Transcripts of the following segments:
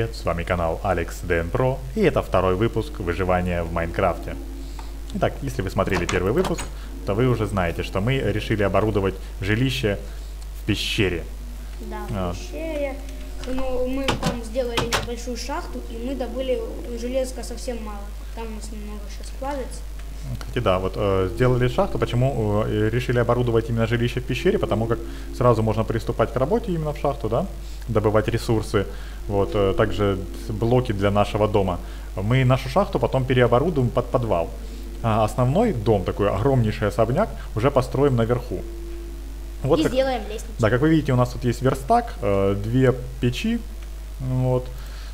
Привет, с вами канал Alex DN Pro, и это второй выпуск выживания в Майнкрафте. Итак, если вы смотрели первый выпуск, то вы уже знаете, что мы решили оборудовать жилище в пещере. Да, А. в пещере. Ну, мы там сделали небольшую шахту, и мы добыли железка совсем мало. Там у нас немного сейчас плавится. Кстати, да, вот э, сделали шахту, почему э, решили оборудовать именно жилище в пещере, потому как сразу можно приступать к работе именно в шахту, да, добывать ресурсы, вот, э, также блоки для нашего дома. Мы нашу шахту потом переоборудуем под подвал. А основной дом, такой огромнейший особняк, уже построим наверху. Вот и как- сделаем лестницу. Да, как вы видите, у нас тут есть верстак, э, две печи, вот.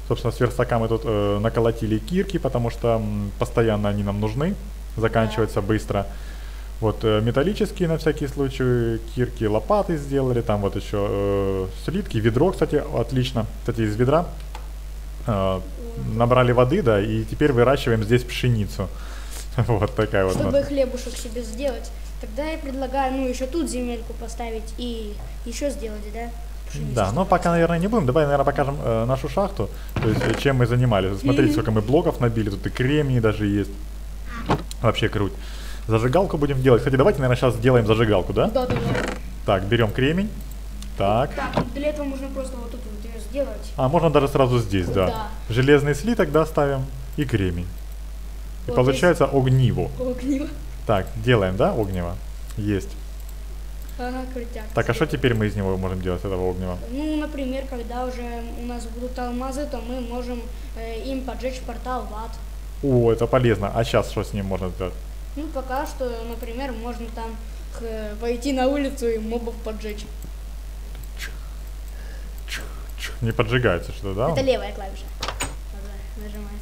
Собственно, с верстака мы тут э, наколотили кирки, потому что м, постоянно они нам нужны, заканчиваются быстро. Вот э, металлические на всякий случай кирки, лопаты сделали, там вот еще э, слитки, ведро, кстати, отлично. Кстати, из ведра э, набрали воды, да, и теперь выращиваем здесь пшеницу. Вот такая вот. Чтобы хлебушек себе сделать. Тогда я предлагаю, ну, еще тут земельку поставить и еще сделать, да? пшеницу. Да, но пока, наверное, не будем. Давай, наверное, покажем э, нашу шахту, то есть э, чем мы занимались. Смотрите, сколько мы блоков набили, тут и кремний даже есть. Вообще круть. Зажигалку будем делать. Кстати, давайте, наверное, сейчас сделаем зажигалку, да? Да, да, да. Так, берем кремень. Так. Так, для этого можно просто вот тут вот ее сделать. А, можно даже сразу здесь, да. Да. Железный слиток, да, ставим и кремень. И Вот получается огниво. Огниво. Так, делаем, да, огнево? Есть. Ага, крутяк. Так, а что теперь мы из него можем делать, этого огнева? Ну, например, когда уже у нас будут алмазы, то мы можем э, им поджечь портал в ад. О, это полезно. А сейчас что с ним можно сделать? Ну, пока что, например, можно там э, пойти на улицу и мобов поджечь. Не поджигается что, да? Это левая клавиша. Нажимать.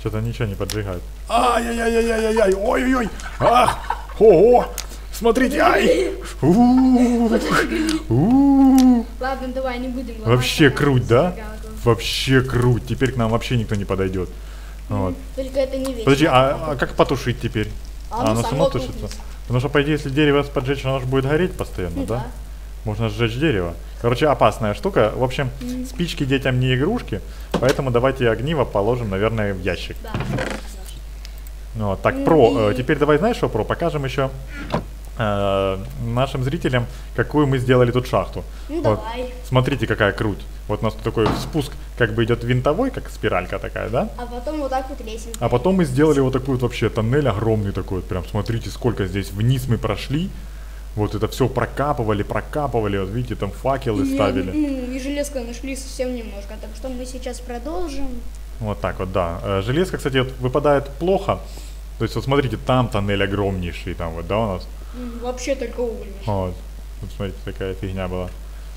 Что-то ничего не поджигает. Ай-яй-яй-яй-яй-яй, ой-ой-ой, ах, ого, смотрите, ай. Ладно, давай, не будем Вообще круть, да? Вообще круть, теперь к нам вообще никто не подойдет. Вот. Только это не весело. Подожди, а, а как потушить теперь? А оно само тушится? тухнет. Потому что, по идее, если дерево поджечь, оно же будет гореть постоянно, Ну да? да. Можно сжечь дерево. Короче, опасная штука. В общем, спички детям не игрушки, поэтому давайте огниво положим, наверное, в ящик. Да. Ну, вот, так, Ну про. э, теперь давай, знаешь что, про, покажем еще э, нашим зрителям, какую мы сделали тут шахту. Ну, Вот, давай. Смотрите, какая круть. Вот у нас тут такой спуск, как бы идет винтовой, как спиралька такая, да? А потом вот так вот лесенка. А потом мы сделали вот такой вот вообще тоннель огромный такой, вот прям смотрите, сколько здесь вниз мы прошли. Вот это все прокапывали, прокапывали, вот видите, там факелы И, ставили. Ну, и железка нашли совсем немножко. Так что мы сейчас продолжим. Вот так вот, да. Э, Железка, кстати, вот выпадает плохо. То есть вот смотрите, там тоннель огромнейший, там вот, да, у нас. Вообще только уголь. Вот. Вот смотрите, такая фигня была.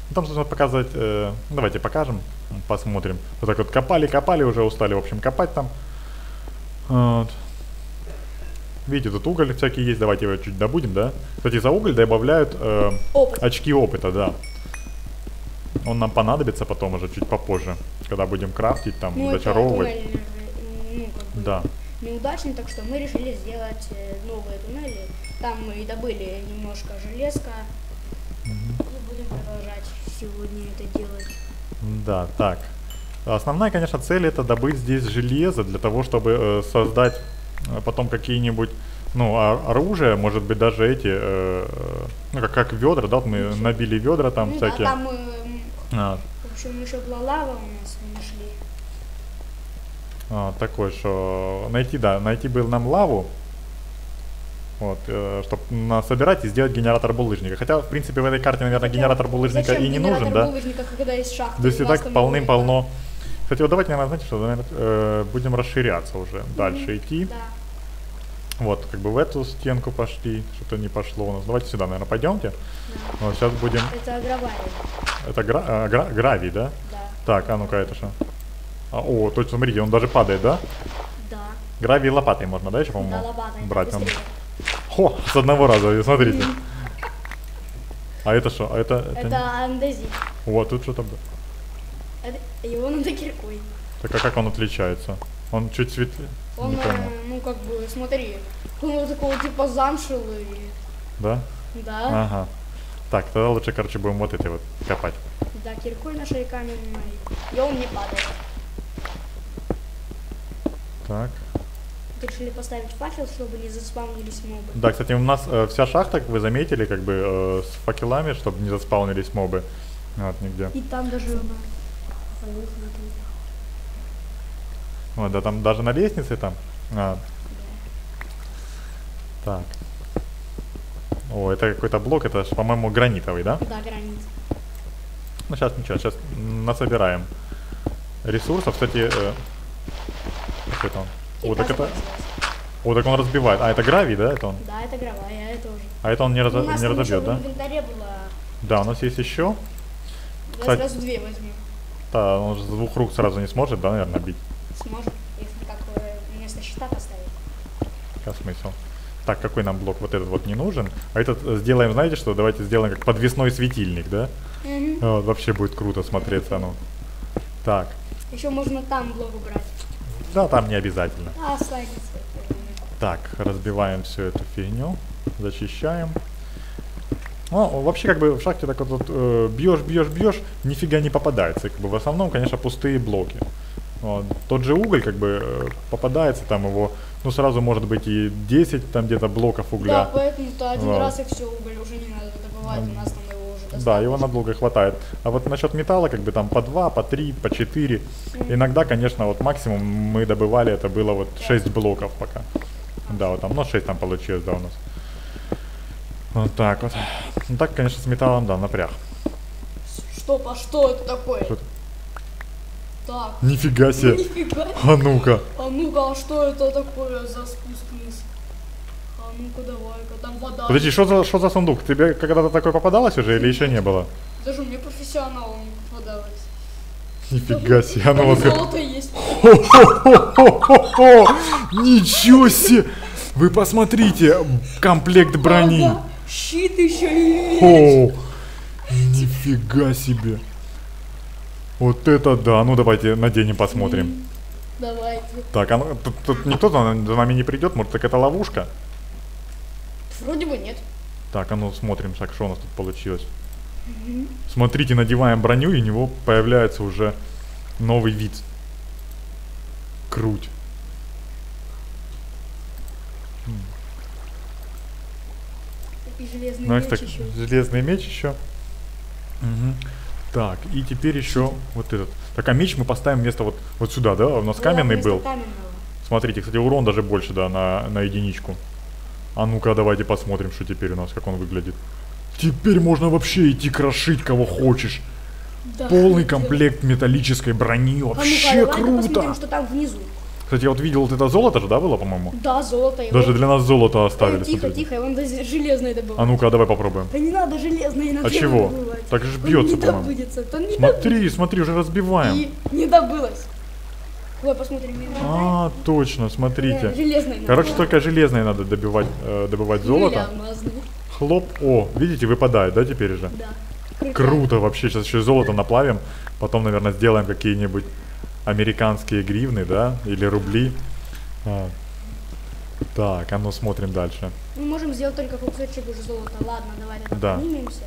Ну, там нужно показать, э, ну, давайте покажем, посмотрим. Вот так вот копали, копали, уже устали, в общем, копать там. Вот. Видите, тут уголь всякий есть, давайте его чуть добудем, да? Кстати, за уголь добавляют э, Опыт. очки опыта, да. Он нам понадобится потом уже чуть попозже, когда будем крафтить, там, Ну, это зачаровывать. туннель, э, ну, как бы Да. Неудачный, так что мы решили сделать э, новые туннели. Там мы и добыли немножко железка. И будем продолжать сегодня это делать. Да, так. Основная, конечно, цель это добыть здесь железо для того, чтобы э, создать э, потом какие-нибудь, ну, о- оружие, может быть, даже эти, э, э, ну, как, как ведра, да, мы набили ведра там ну, да, всякие. там, э, А, в общем, еще была лава у нас, мы нашли. А, такой, что найти, да, найти бы нам лаву, вот, чтобы собирать и сделать генератор булыжника. Хотя, в принципе, в этой карте, наверное, генератор булыжника и не нужен, да? булыжника, когда есть шахта? Здесь у и так полным-полно. Кстати, вот давайте, наверное, знаете что, наверное, э, будем расширяться уже, дальше идти. Да. Вот, как бы в эту стенку пошли, что-то не пошло у нас. Давайте сюда, наверное, пойдемте. Вот, сейчас будем... Это агровая. Это гра- а, гра- гравий, да? Да. Так, а ну-ка, это что? А, о, точно, смотрите, он даже падает, да? Да. Гравий лопатой можно, да, еще, по-моему, Да, лопатой. брать? Он... Хо, с одного раза, смотрите. А это что? А это... это... Это андезит. Вот, тут что-то... Это- Его надо киркой. Так а как он отличается? Он чуть светлее? Он, Не э, пойму. ну как бы, смотри, он вот такого типа замшелый. Да? Да, Ага. Так, тогда лучше, короче, будем вот этой вот копать. да, киркой нашей каменной, и он не падает. Так. Решили поставить факел, чтобы не заспавнились мобы. Да, кстати, у нас э, вся шахта, как вы заметили, как бы э, с факелами, чтобы не заспаунились мобы. Вот, нигде. И там даже смотри. Вот, да, там даже на лестнице там. А, так. О, это какой-то блок, это, по-моему, гранитовый, да? Да, граница. Ну, сейчас ничего, сейчас насобираем ресурсов. Кстати, э, как это он? О, так это, о, так он разбивает. А, это гравий, да, это он? Да, это гровая, это уже. А это он не, разо- не разобьет, да? было. Да, у нас есть еще. Давай Кстати- сразу две возьмем. Да, он же с двух рук сразу не сможет, да, наверное, бить. Сможем, если как вместо щита поставить. Сейчас смысл. Так, какой нам блок? Вот этот вот не нужен. А этот э, сделаем, знаете что? Давайте сделаем как подвесной светильник, да? Вот, вообще будет круто смотреться, ну. Так. Еще можно там блок убрать. Да, там не обязательно. А. Так, разбиваем всю эту фигню, зачищаем. Ну, вообще, как бы в шахте так вот, вот э, бьешь, бьешь, бьешь, нифига не попадается. Как бы в основном, конечно, пустые блоки. Вот. Тот же уголь, как бы, э, попадается, там его, ну, сразу может быть и 10 там где-то блоков Да, угля. поэтому-то один Вот. раз и все, уголь уже не надо добывать, у нас там достаточно. Да, его надолго хватает. А вот насчет металла, как бы там по 2, по 3, по 4. Иногда, конечно, вот максимум мы добывали, это было вот 6 блоков пока. Да, вот там, ну 6 там получилось, да, у нас. Вот так вот. Ну так, конечно, с металлом, да, напряг. Стоп, а что это такое? Что? Так, Нифига себе. нифига. А ну-ка. А ну-ка, а что это такое за спуск вниз? Ну-ка, давай-ка, там вода. Подожди, что за, что за сундук? Тебе когда-то такое попадалось уже или еще не было? Даже мне профессионалам попадалось. Нифига себе, Там вот золото есть. Хо-хо-хо-хо-хо! Ничего себе! Вы посмотрите, комплект брони. Щит еще и О, нифига себе. Вот это да. Ну давайте наденем, посмотрим. Давайте. Так, а ну, тут, тут никто за нами не придет, может так это ловушка? Вроде бы нет. Так, а ну смотрим, так что у нас тут получилось. Смотрите, надеваем броню, и у него появляется уже новый вид. Круть. И железный Ну, меч так, еще. железный меч еще. Мгм. Так, и теперь еще вот этот. Так, а меч мы поставим вместо вот, вот сюда, да? У нас Да, каменный вместо был. каменного. Смотрите, кстати, урон даже больше, да, на, на единичку. А ну-ка, давайте посмотрим, что теперь у нас, как он выглядит. Теперь можно вообще идти крошить кого хочешь. Да. Полный комплект металлической брони. А Вообще давай посмотрим, круто. что там внизу. Кстати, я вот видел вот это золото же, да, было, по-моему? Да, золото. и Даже для нас золото Ой, оставили. тихо, смотрите. тихо, он даже железное добывает. А ну-ка, давай попробуем. Да не надо железное, надо А чего? добывать. Так же бьется, по-моему. Смотри, смотри, уже разбиваем. И не добылось. Ой, посмотрим. А, точно, смотрите. железное надо. Короче, только железное надо добивать, э, добывать золото. Хлоп. О, видите, выпадает, да, теперь же? Да. Круто вообще. Сейчас еще золото наплавим. Потом, наверное, сделаем какие-нибудь американские гривны, да? Или рубли. А. Так, а ну смотрим дальше. Мы можем сделать только кусочек уже золота. Ладно, давай тогда Да. поднимемся.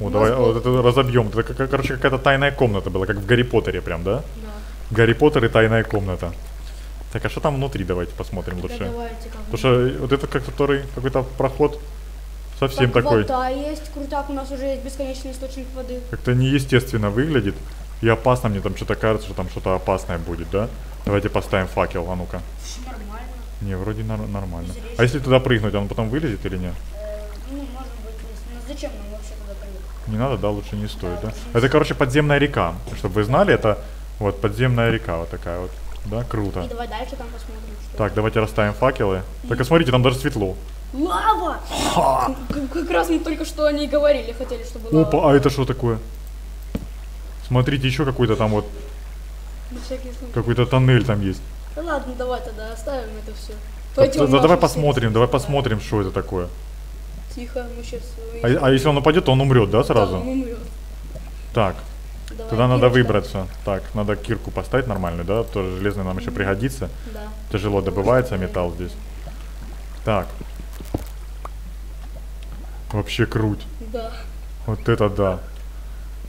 О, давай вот это разобьем. Это, короче, какая-то тайная комната была, как в Гарри Поттере прям, да? Да. Гарри Поттер и тайная комната. Так, а что там внутри? Давайте посмотрим Да, лучше. давайте Потому что вот это как который какой-то проход совсем так, такой. вода есть, крутак, у нас уже есть бесконечный источник воды. Как-то неестественно выглядит. И опасно, мне там что-то кажется, что там что-то опасное будет, да? Давайте поставим факел, а ну-ка. Нормально. Не, вроде нар- нормально. Зря А если туда прыгнуть, он потом вылезет или нет? Э, ну, может быть, если- ну, зачем нам вообще туда прыгать? Не надо, да, лучше не стоит, да? не Это, короче, подземная река. Чтобы вы знали, это вот подземная река вот такая вот. Да, круто. И давай дальше там посмотрим, что. Так, давайте расставим факелы. Так, а смотрите, там даже светло. Лава! Как, как раз мы только что о ней говорили, хотели, чтобы лава. Опа, а это что такое? Смотрите, еще какой-то там вот, какой-то тоннель там есть. Да ладно, давай тогда оставим это все. Да, да давай посмотрим, давай посмотрим, что это такое. Тихо, мы сейчас. А, а если он упадет, то он умрет, да, сразу? он умрет. Так, Давай, тогда надо выбраться. Так, надо кирку поставить нормальную, да? Тоже железный нам еще пригодится. Да. Тяжело добывается металл здесь. Так. Вообще круть. Да. Вот это да.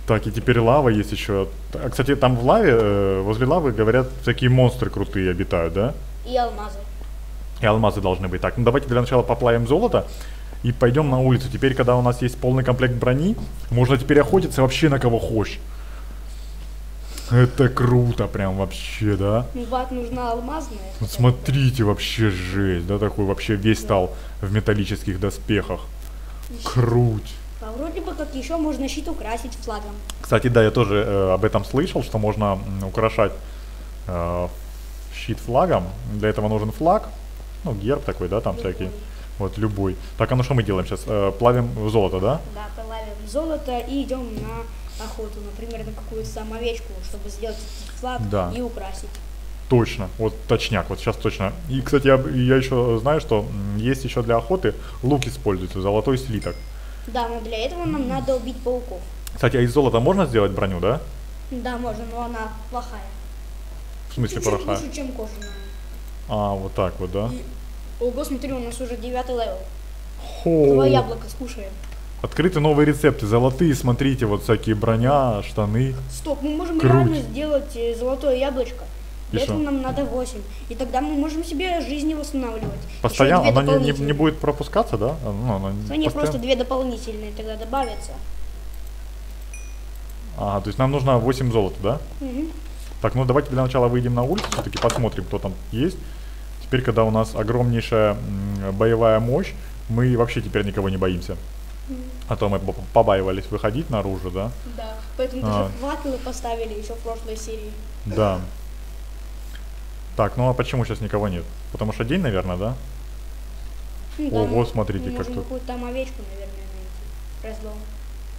Так, и теперь лава есть еще. А, кстати, там в лаве, э, возле лавы, говорят, всякие монстры крутые обитают, да? И алмазы. И алмазы должны быть. Так, ну давайте для начала поплавим золото и пойдем на улицу. Теперь, когда у нас есть полный комплект брони, можно теперь охотиться вообще на кого хочешь. Это круто прям вообще, да? Ну, ват нужна алмазная. Вот смотрите, вообще жесть, да, такой вообще весь стал в металлических доспехах. Круть. А вроде бы как еще можно щит украсить флагом. Кстати, да, я тоже э, об этом слышал, что можно украшать э, щит флагом. Для этого нужен флаг, ну, герб такой, да, там всякий. Любой. Вот, любой. Так, а ну что мы делаем сейчас? Э, плавим золото, да? Да, полавим золото и идем на охоту, например, на какую-то там овечку, чтобы сделать флаг Да. и украсить. Точно, вот точняк, вот сейчас точно. И, кстати, я, я еще знаю, что есть еще для охоты лук используется, золотой слиток. Да, но для этого нам надо убить пауков. Кстати, а из золота можно сделать броню, да? Да, можно, но она плохая. В смысле Чуть-чуть плохая? лучше, чем кожаная. А, вот так вот, да? И- Ого, смотри, у нас уже девятый level. Хо. Два яблока скушаем. Открыты новые рецепты, золотые, смотрите, вот всякие броня, штаны. Стоп, мы можем Круть. реально сделать э, золотое яблочко. И Для этого нам надо 8. И тогда мы можем себе жизни восстанавливать. Постоянно, она не, не, не будет пропускаться, да? А, Ну, она Ну, не, постоянно- просто две дополнительные тогда добавятся. Ага, то есть нам нужно 8 золота, да? Мгм. Так, ну давайте для начала выйдем на улицу, все-таки посмотрим, кто там есть. Теперь, когда у нас огромнейшая боевая мощь, мы вообще теперь никого не боимся. А то мы по- побаивались выходить наружу, да? Да, поэтому А. даже факелы поставили еще в прошлой серии. Да. Так, ну а почему сейчас никого нет? Потому что день, наверное, да? Ну, да, Ого, мы- смотрите, как тут. какую-то там овечку, наверное, найти. Разлом.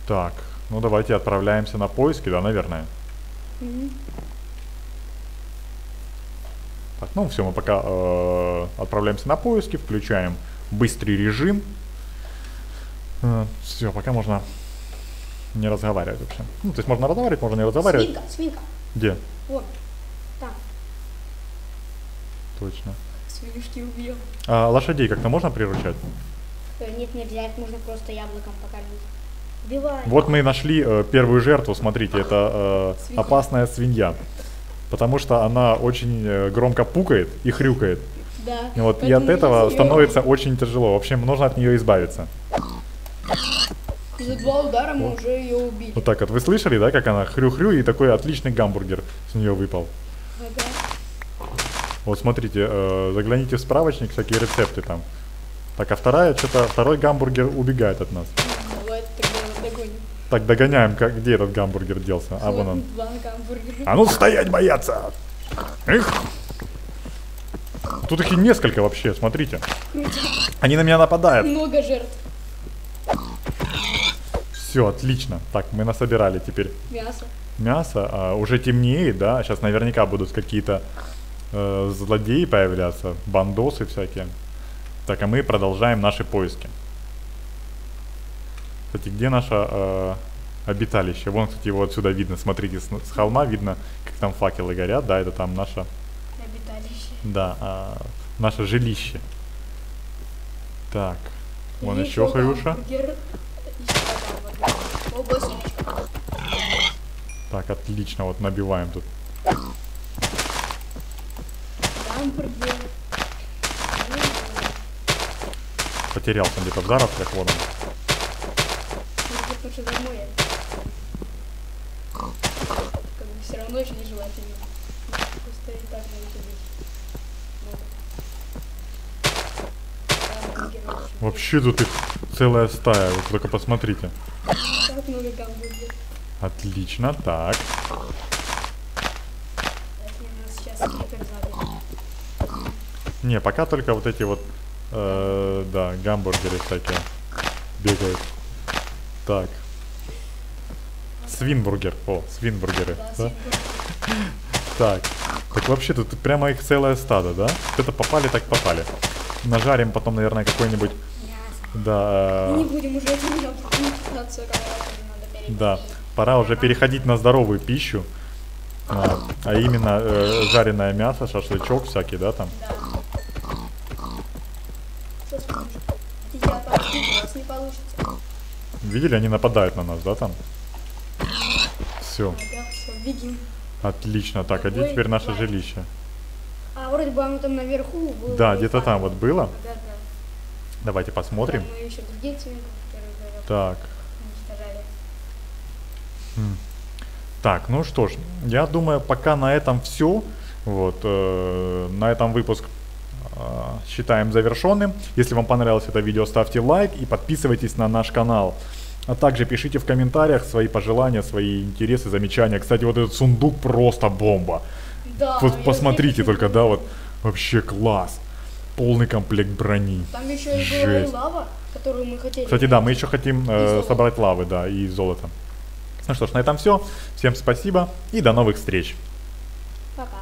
Так, ну давайте отправляемся на поиски, да, наверное. Мгм. Так, ну все, мы пока э, отправляемся на поиски, включаем быстрый режим. Все, пока можно не разговаривать вообще. Ну, то есть можно разговаривать, можно не разговаривать. Свинка, свинка. Где? Вон, там. Точно. Свинюшки убьем. А лошадей как-то можно приручать? Э, Нет, нельзя, их можно просто яблоком покормить. Убивай. Вот мы и нашли э, первую жертву, смотрите, это э, Свинья. опасная свинья. Потому что она очень э, громко пукает и хрюкает. Да. Вот, и от этого становится очень тяжело. В общем, нужно от нее избавиться. За два удара мы уже ее убили. Вот так вот. Вы слышали, да, как она хрю-хрю, и такой отличный гамбургер с нее выпал. Ага. Вот смотрите, э, загляните в справочник, всякие рецепты там. Так, а вторая, что-то, второй гамбургер убегает от нас. Давай тогда догоним. Так, догоняем, как, где этот гамбургер делся. А, вон он. Два гамбургера. А ну стоять, бояться! Эх! Тут их и несколько вообще, смотрите. Круто. Они на меня нападают. Много жертв. Все, отлично. Так, мы насобирали теперь Мясо. мясо. А, уже темнеет, да? Сейчас наверняка будут какие-то э, злодеи появляться, бандосы всякие. Так, а мы продолжаем наши поиски. Кстати, где наше э, обиталище? Вон, кстати, его отсюда видно. Смотрите, с, с холма видно, как там факелы горят. Да, это там наше, Обиталище. да, а, наше жилище. Так, вон И еще семечко. Так, отлично, вот набиваем тут. Потерялся где-то в зарослях, вот он. Все равно очень нежелательно. Просто и так может быть. Много. Гамбургеры очень Вообще тут их целая стая, вы только посмотрите. Так много гамбургеров. Отлично, так. Не, пока только вот эти вот, э, да, гамбургеры всякие бегают. Так. Свинбургер. О, свинбургеры. Да, да? Так. Так вообще тут прямо их целое стадо, да? Это попали, так попали. Нажарим потом, наверное, какой-нибудь. Да, Мы не э, будем уже да. Пора уже переходить на здоровую пищу. А, а именно э, жареное мясо, шашлычок всякий, да, там. Да. Не. Видели, они нападают на нас, да, там? Все, отлично. Так, а где теперь наше жилище? А вроде бы оно там наверху было. Да, где-то там вот было. Да, да. Давайте посмотрим. Да, мы еще первый город Так, уничтожали. так, ну что ж, я думаю, пока на этом все. Вот, э, на этом выпуск э, считаем завершенным. Если вам понравилось это видео, ставьте лайк и подписывайтесь на наш канал. А также пишите в комментариях свои пожелания, свои интересы, замечания. Кстати, вот этот сундук просто бомба. Да, Вот посмотрите только, да, вот вообще класс полный комплект брони. Там еще и была лава, которую мы хотели. Кстати, да, мы еще хотим э, собрать лавы, да, и золото. Ну что ж, на этом все. Всем спасибо и до новых встреч. Пока.